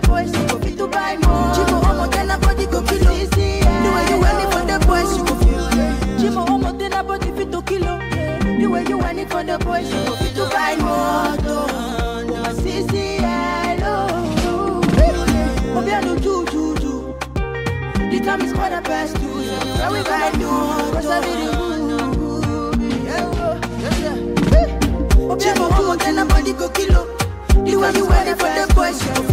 the boys, you go fit to buy more. Jimo homo tena body go kilo. The way you want it for the boys, you go feel. Jimo homo body fit to kilo. The way you want it for the boys, you go fit to buy more. I body go kilo. The way you want it for the boys, you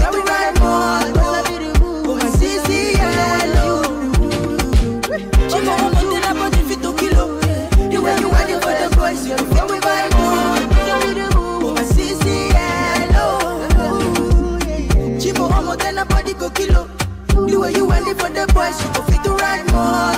go kill her. The way you want it for the boys, you go fit to ride more.